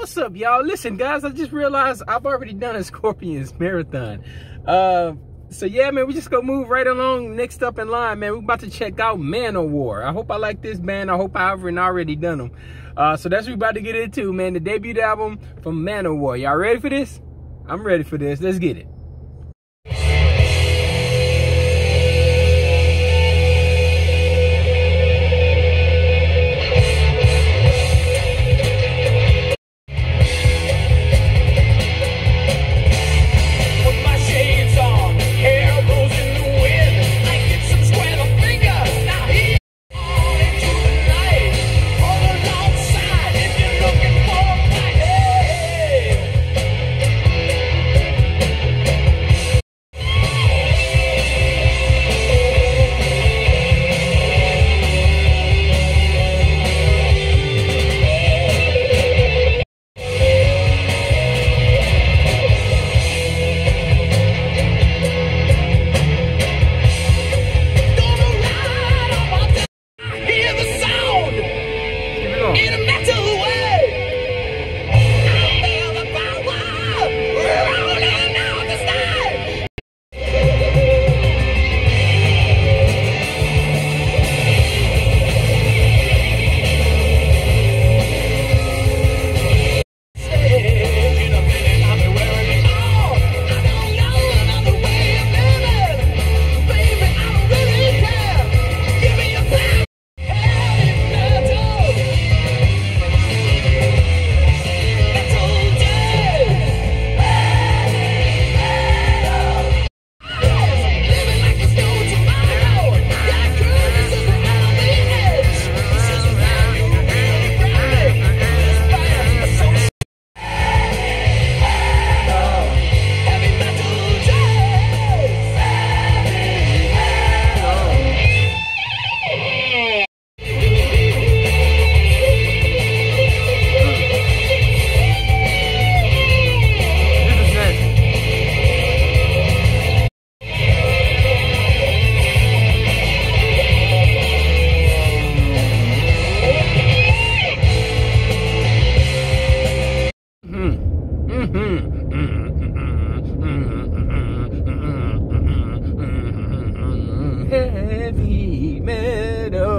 what's up, y'all? Listen, guys, I just realized I've already done a Scorpions marathon. Uh, so yeah, man, we just gonna move right along. Next up in line, man, we're about to check out Manowar. I hope I like this band. I hope I haven't already done them. Uh, so that's what we're about to get into, man. The debut album from Manowar. Y'all ready for this? I'm ready for this. Let's get it.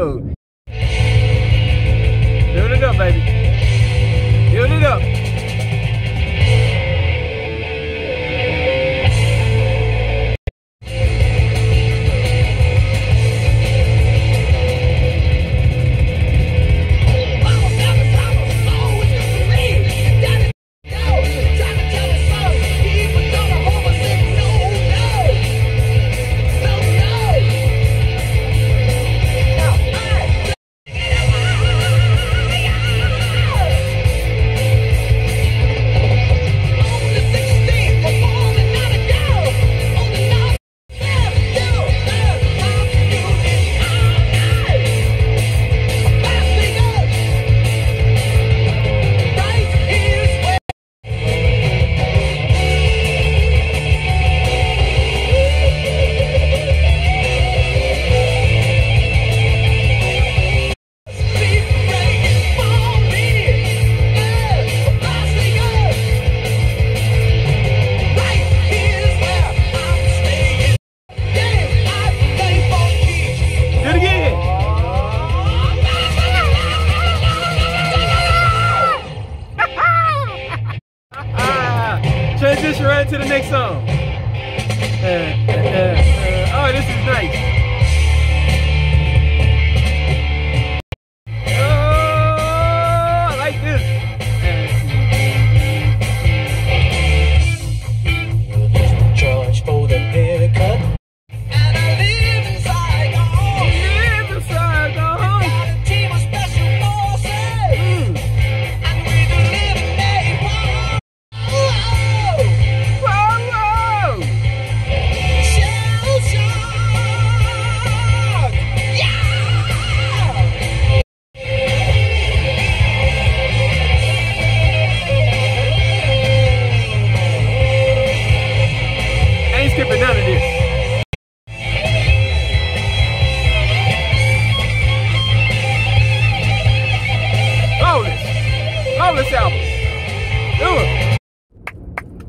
Transition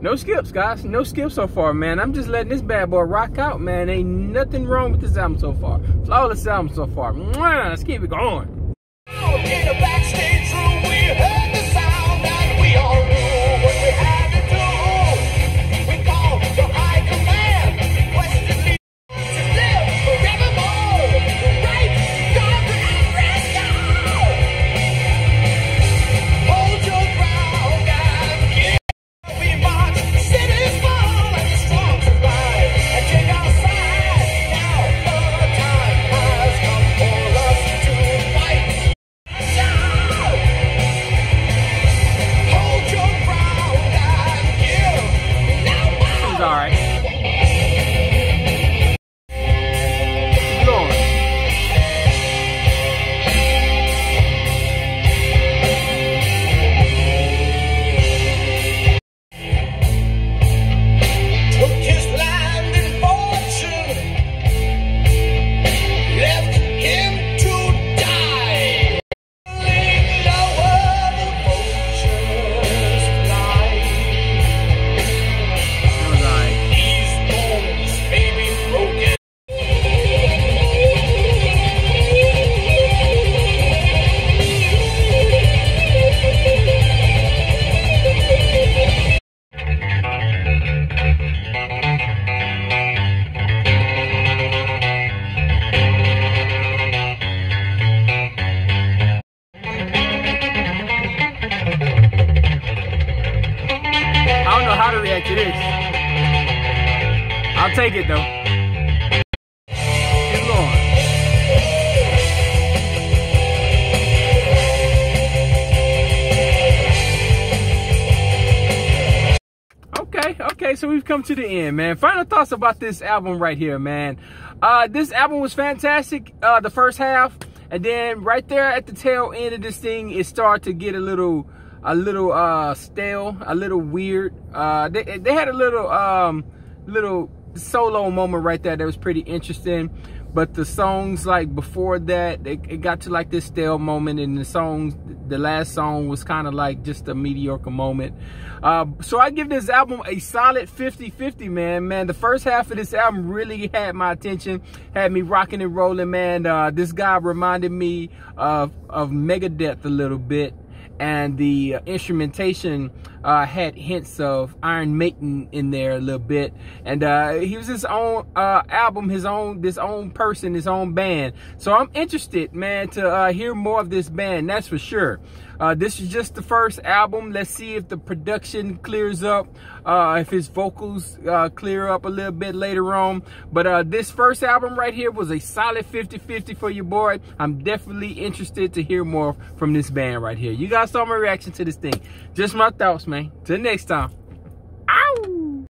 No skips, guys. No skips so far, man. I'm just letting this bad boy rock out, man. Ain't nothing wrong with this album so far. Flawless album so far. Mwah, let's keep it going. React to this. I'll take it though. Okay, okay, so we've come to the end, man. Final thoughts about this album right here, man. Uh, this album was fantastic, uh, the first half. And then right there at the tail end of this thing, it started to get a little a little uh, stale, a little weird. Uh, they, they had a little um, little solo moment right there that was pretty interesting. But the songs like before that, it, it got to like this stale moment, and the songs, the last song was kind of like just a mediocre moment. Uh, so I give this album a solid 50-50, man. Man, the first half of this album really had my attention, had me rocking and rolling, man. Uh, this guy reminded me of of Megadeth a little bit and the instrumentation uh, had hints of Iron Maiden in there a little bit. And uh, he was his own uh, album, his own, this own person, his own band. So I'm interested, man, to uh, hear more of this band, that's for sure. Uh, this is just the first album. Let's see if the production clears up, uh, if his vocals clear up a little bit later on. But this first album right here was a solid 50-50 for your boy. I'm definitely interested to hear more from this band right here. You guys saw my reaction to this thing. Just my thoughts, man. Till next time.